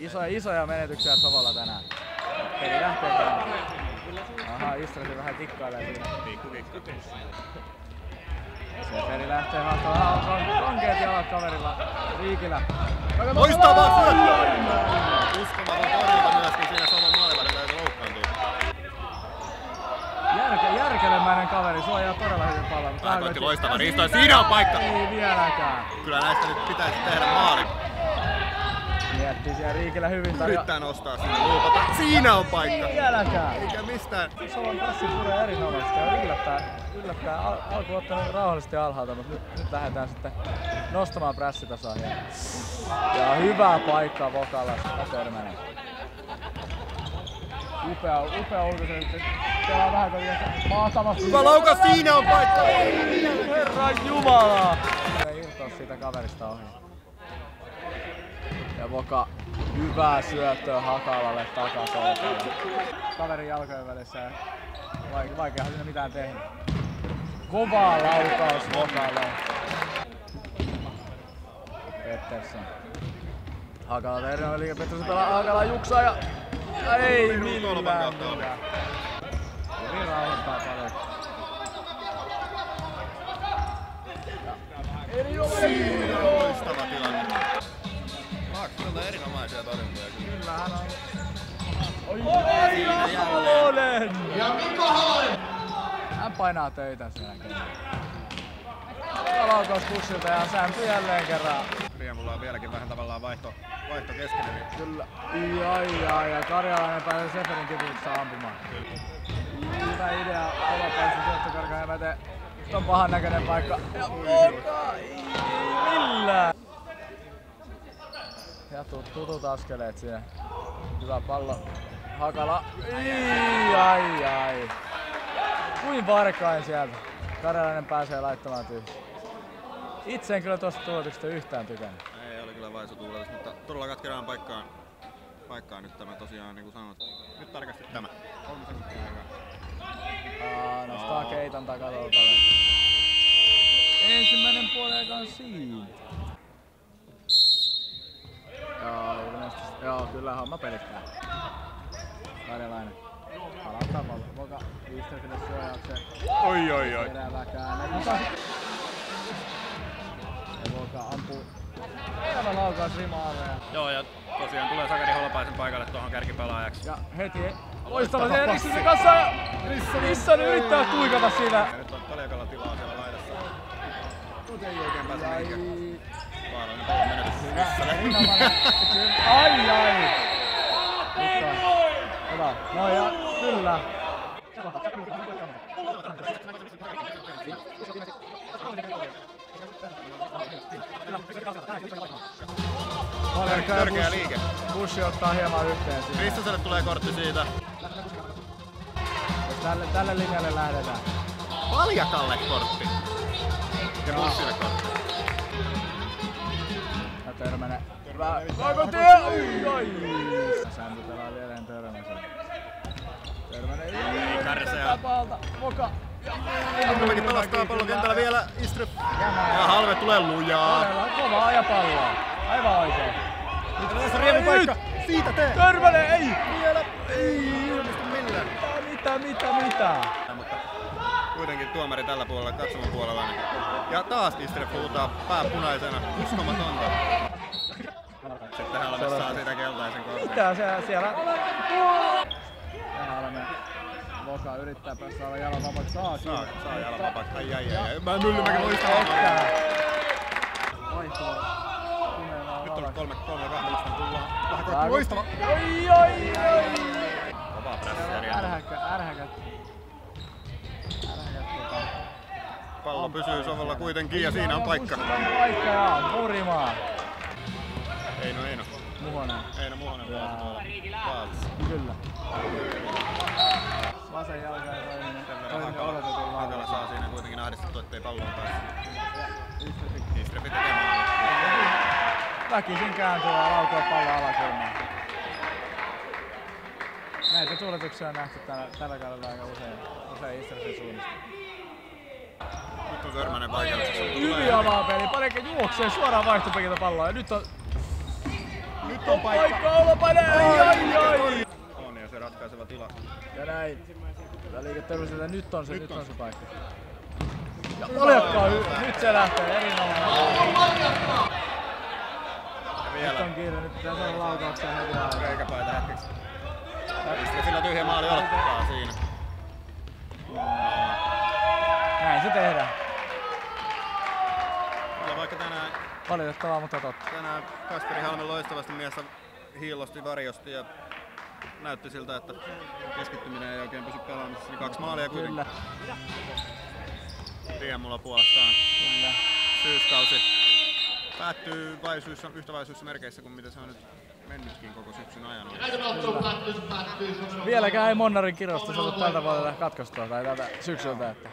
Isoja, isoja menetyksiä Sovolla tänään. Peli lähtee käyntiin. Aha, Istrasi vähän tikkailee siinä. Pikku. Se peli lähtee haastamaan. On kankeet jalat kaverilla. Riikillä. Loistavaa syöttöä! Uskomaton torjunta myöskin siinä Somon maalivälillä, joka loukkaantuu. Järke, järkelemäinen kaveri, suojaa todella hyvin pallon. koitti koitti- loistava risto, ja siinä on paikka! Ei vieläkään. Kyllä näistä nyt pitäisi tehdä maali. Miettii siellä Riikillä hyvin tarjo- Yrittää nostaa sinne luupata. Siinä on paikka! Ei vieläkään. Eikä mistään. Savon passi puree erinomaisesti ja yllättää, yllättää. Al- alku ottanut rauhallisesti alhaalta, mutta nyt, nyt lähdetään sitten nostamaan prässitasoa. Ja, ja hyvää paikkaa Vokalla Törmänen. Upea, upea ulkoisen. Pelaa vähän kuin mahtavasti. Hyvä laukaus, siinä on paikka! Herran Jumala! Ei irtoa siitä kaverista ohi. Ja Voka hyvää syöttöä Hakalalle takakolkalle. Kaverin jalkojen välissä vaike- vaikeahan siinä mitään tehdä. Kova laukaus Vokalle. Pettersson. Hakala tehdään liike Pettersson pelaa Hakala juksaa ja... ja ei millään. Hyvin rauhoittaa paljon. Siinä painaa töitä sen jälkeen. Laukaus pussilta ja sämpy jälleen kerran. Riemulla on vieläkin vähän tavallaan vaihto, vaihto kesken. Eli Kyllä. Ai, ai, ja Karjalainen pääsee Seferin kiputusta ampumaan. Hyvä idea, kova pääsy syöttökarkaan eväte. Nyt on pahan näköinen paikka. Ja ei millään. Ja tut- tutut askeleet siinä. Hyvä pallo. Hakala. Ai, ai, ai. Kuin varkain sieltä. Karjalainen pääsee laittamaan tyhjää. Itse en kyllä tuosta tulotuksesta yhtään tykännyt. ei oli kyllä vaisu tuuletus, mutta todella katkeraan paikkaan, paikkaan nyt tämä tosiaan niin kuin sanot. Nyt tarkasti tämä. Kolme sekuntia aikaa. Aa, nostaa keiton takatolpalle. Ensimmäinen puoli on siinä. Joo, ilmeisesti. Joo, kyllä homma pelittää. Karjalainen. Palauttaa pallo. Voka Isterkille suojaukseen. Oi oi oi. Terävä. Mutta... Ja Voka ampuu. Terävä laukaus rimaalle. Joo ja tosiaan tulee Sakari Holopaisen paikalle tuohon kärkipelaajaksi. ja heti loistava siellä Rissasen kanssa. Rissanen yrittää tuikata siinä. Ja nyt on Taliakalla tilaa siellä laidassa. Mutta ei oikein pääse Ai. mihinkään. Vaarallinen pallon menetys. Ai ai. Nyt on. Hyvä. No ja kyllä. Paljon Törkeä liike. Bushi ottaa hieman yhteen siinä. Rissaselle tulee kortti siitä. Jos tälle, tälle linjalle lähdetään. Paljakalle kortti. Ja Bussille kortti. Ja Törmänen. Hyvä. Kaikotie! Ai ai. Sämpy pelaa edelleen Törmäsen. Ei. Palta. Moka. Kumpikin pelastaa pallon kentällä vielä. Jämä. Ja Halve tulee lujaa. Todella kova ajapalloa. Aivan oikein. Tässä riemun paikka. Siitä tee. Törmänen, ei! Vielä. Ei ilmeisesti millään. Mitä, mitä, mitä? Mutta kuitenkin tuomari tällä puolella, katsomon puolella. Niin. Ja taas Istrep huutaa pää punaisena. Uskomatonta. Sitten Halve saa siitä keltaisen kortin. Mitä se siellä? Voka yrittää päästä olla jalan vapaaksi. Saa Saa, saa jalan vapaaksi. Ai ai ai. ai. Mä Myllymäki loistaa. Pimeää Nyt on kolme, kolme kahdelista tullaan. Vähän kohti. Loistava. Oi, oi, oi. Kova pressi ja riemu. Ärhäkkä, ärhäkät. Tota. Pallo pysyy sovolla kuitenkin ja siinä on paikka. Paikka ja Murimaa. Eino Eino. Muhonen. Eino Muhonen. Kyllä. Vasen jalka. Sen verran Toiminut Hakala, Hakala saa siinä kuitenkin ahdistettu, ettei palloon pääse. Istrepi. Istrepi tekemään. Väkisin kääntyy ja laukoo pallo alakulmaan. Näitä tuuletuksia on nähty tällä, tällä kaudella aika usein, usein Istrepin suunnista. Nyt on Törmänen paikalla. Hyvin avaa peli, Pareke juoksee suoraan vaihtopekiltä palloa ja nyt on Nyt on paikka. Paikka Olopainen! Ai ai ai! Ratkaiseva tila. Ja näin. Liiketerveys, että nyt on se, nyt on se paikka. Ja hy- nyt se lähtee erinomainen. Ja Nyt vielä on kiire, nyt pitää saada laukauksia heti aikaa. reikäpaita hetkeksi. Istrefillä tyhjä maali odottaa siinä. Näin se tehdään. Ja vaikka tänään, Valitettavaa, mutta totta. tänään Kasperi Halme loistavasti mielessä hiillosti varjosti ja näytti siltä, että keskittyminen ei oikein pysy pelaamisessa, niin kaksi maalia kuitenkin. Kyllä, Riemulla puolestaan kyllä. syyskausi päättyy vaisuissa, yhtävaisuissa merkeissä kuin mitä se on nyt mennytkin koko syksyn ajan. Vieläkään ei Monnarin kirjoista saatu tältä vuodelta katkaistua tai tältä syksyltä. Että